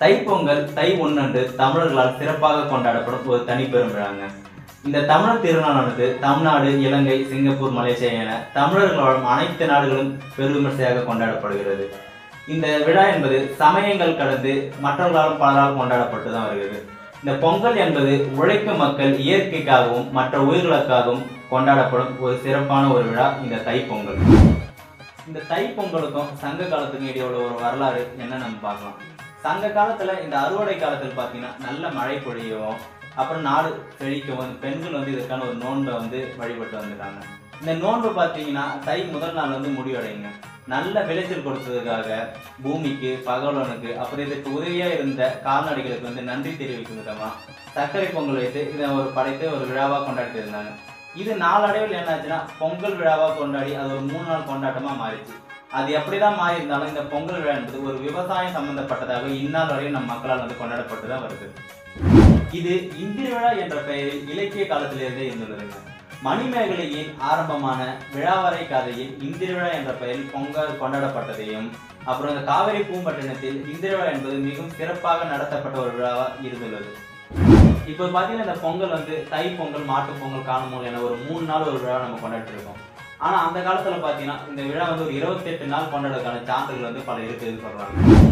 தைப்பொங்கல் தை ஒன்னன்று தமிழர்களால் சிறப்பாக கொண்டாடப்படும் ஒரு தனிப்பெரும் விழாங்க. இந்த தமிழர் திருநாளானது தமிழ்நாடு இலங்கை சிங்கப்பூர் மலேசியா என தமிழர்கள் வாழும் அனைத்து நாடுகளும் பெருவிமர்சையாக கொண்டாடப்படுகிறது. இந்த விழா என்பது சமயங்கள் கடந்து மற்றவர்களாலும் பலரால் கொண்டாடப்பட்டு தான் வருகிறது. இந்த பொங்கல் என்பது உழைக்கும் மக்கள் இயற்கைக்காகவும் மற்ற உயிர்களுக்காகவும் கொண்டாடப்படும் ஒரு சிறப்பான ஒரு விழா இந்த தைப்பொங்கல். இந்த தைப்பொங்கலுக்கும் சங்க காலத்துக்கும் இடையே உள்ள ஒரு வரலாறு என்ன நம்ம பார்க்கலாம். சங்க காலத்துல இந்த அறுவடை காலத்தில் பார்த்தீங்கன்னா நல்ல மழை பொழியவும் அப்புறம் நாடு செழிக்கவும் பெண்கள் வந்து இதற்கான ஒரு நோன்பை வந்து வழிபட்டு வந்துட்டாங்க. இந்த நோன்பு பார்த்தீங்கன்னா தை முதல் நாள் வந்து முடிவடைங்க நல்ல விளைச்சல் கொடுத்ததுக்காக பூமிக்கு பகவலனுக்கு அப்புறம் இதுக்கு உதவியா இருந்த கால்நடைகளுக்கு வந்து நன்றி தெரிவிக்கும் விதமா சர்க்கரை பொங்கல் வைத்து இதை ஒரு படைத்து ஒரு விழாவா கொண்டாடிட்டு இருந்தாங்க. இது நாளடைவில் என்னாச்சுன்னா பொங்கல் விழாவா கொண்டாடி அது ஒரு மூணு நாள் கொண்டாட்டமா மாறிச்சு. அது எப்படிதான் மாறி இருந்தாலும் இந்த பொங்கல் விழா என்பது ஒரு விவசாயம் சம்பந்தப்பட்டதாக இந்நாள் வரையும் நம் மக்களால் வந்து கொண்டாடப்பட்டு தான் வருது. இது இந்திர விழா என்ற பெயரில் இலக்கிய காலத்திலிருந்தே இருந்துள்ளதுங்க. மணிமேகலையின் ஆரம்பமான விழாவரை கதையில் இந்திரவிழா என்ற பெயரில் பொங்கல் கொண்டாடப்பட்டதையும் அப்புறம் இந்த காவிரி பூம்பட்டினத்தில் இந்திரவிழா என்பது மிகவும் சிறப்பாக நடத்தப்பட்ட ஒரு விழாவா இருந்துள்ளது. இப்போ பார்த்தீங்கன்னா இந்த பொங்கல் வந்து தை பொங்கல் மாட்டு பொங்கல் காணும் பொங்கல் என ஒரு மூணு நாள் ஒரு விழா நம்ம கொண்டாடிட்டு இருக்கோம் ஆனா அந்த காலத்துல பாத்தீங்கன்னா இந்த விழா வந்து ஒரு இருபத்தெட்டு நாள் கொண்டாடுறதுக்கான சான்றுகள் வந்து பல இருக்குதுன்னு சொல்கிறாங்க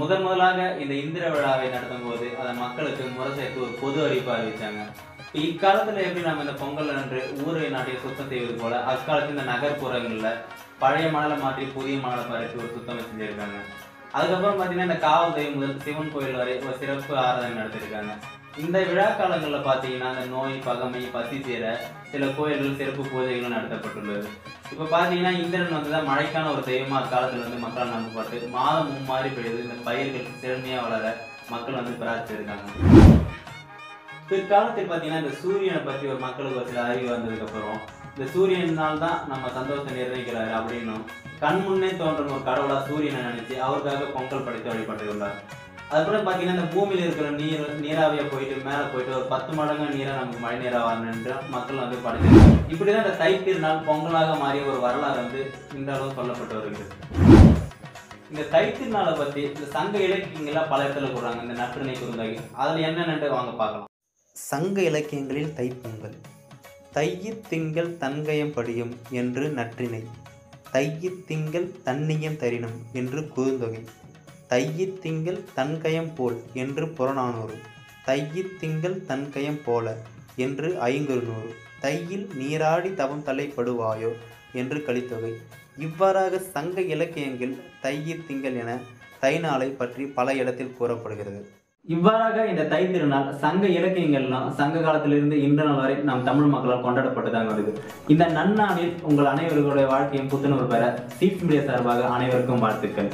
முதன் முதலாக இந்த இந்திர விழாவை நடத்தும் போது அதை மக்களுக்கு முறை சேர்த்து ஒரு பொது அறிவிப்பு அறிவிச்சாங்க. இக்காலத்துல எப்படி நம்ம இந்த பொங்கல் அன்று ஊரை நாட்டை சுத்தம் செய்வது போல அக்காலத்துல இந்த நகர்ப்புறங்கள்ல பழைய மணலை மாற்றி புதிய மணலை பறித்து ஒரு சுத்தம் செஞ்சிருக்காங்க. அதுக்கப்புறம் பார்த்தீங்கன்னா இந்த காவல் தெய்வம் முதல் சிவன் கோயில் வரை ஒரு சிறப்பு ஆராதனை நடத்திருக்காங்க. இந்த விழா காலங்களில் பார்த்தீங்கன்னா இந்த நோய் பகமை பசி சேர சில கோயில்கள் சிறப்பு பூஜைகளும் நடத்தப்பட்டுள்ளது. இப்போ பார்த்தீங்கன்னா இந்திரன் வந்து தான் மழைக்கான ஒரு தெய்வமா அக்காலத்தில் வந்து மக்கள் நம்பப்பட்டு மாதம் மும்மாறி பெய்யுது இந்த பயிர்கள் செழுமையாக வளர மக்கள் வந்து பிரார்த்திச்சிருக்காங்க. பிற்காலத்தில் பார்த்தீங்கன்னா இந்த சூரியனை பற்றி ஒரு மக்களுக்கு ஒரு சில அறிவு வந்ததுக்கப்புறம் இந்த சூரியனால் தான் நம்ம சந்தோஷத்தை நிர்ணயிக்கிறாரு அப்படின்னும் கண் முன்னே தோன்றும் ஒரு கடவுளா சூரியனை நினைச்சு அவருக்காக பொங்கல் படைத்து வழிபட்டுள்ளார் அதுக்கப்புறம் பார்த்தீங்கன்னா இந்த பூமியில் இருக்கிற நீர் நீராவியை போயிட்டு மேலே போயிட்டு ஒரு பத்து மடங்கு நீரை நமக்கு மழை நீராக வரணுன்ற மக்கள் வந்து படைச்சிருக்காங்க. இப்படி தான் இந்த தைத்திருநாள் பொங்கலாக மாறிய ஒரு வரலாறு வந்து இன்றளவும் சொல்லப்பட்டு வருகிறது. இந்த தைத்திருநாளை பற்றி இந்த சங்க இலக்கியங்கள்லாம் பல இடத்துல கூடுறாங்க இந்த நற்றினை குறுந்தகை. அதில் என்னென்னட்டு வாங்க பார்க்கலாம். சங்க இலக்கியங்களில் தைப்பொங்கல். தையித் திங்கள் தன்கயம் படியும் என்று நற்றினை. தையித் திங்கள் தன்னியம் தரினும் என்று குறுந்தொகை. தையித் திங்கள் தன்கயம் போல் என்று புறநானூறு. தையித் திங்கள் தன்கயம் போல என்று ஐங்குறுநூறு தையில் நீராடி தவம் தலைப்படுவாயோ என்று கலித்தொகை. இவ்வாறாக சங்க இலக்கியங்கள் தையித் திங்கள் என தை நாளை பற்றி பல இடத்தில் கூறப்படுகிறது. இவ்வாறாக இந்த தை திருநாள் சங்க இலக்கியங்கள்லாம் சங்க காலத்திலிருந்து இன்று நாள் வரை நம் தமிழ் மக்களால் கொண்டாடப்பட்டுதான் வருது. இந்த நன்னாளில் உங்கள் அனைவர்களுடைய வாழ்க்கையும் புத்துணர்வு பெற சீட்ஸ் மீடியா சார்பாக அனைவருக்கும் வாழ்த்துக்கள்.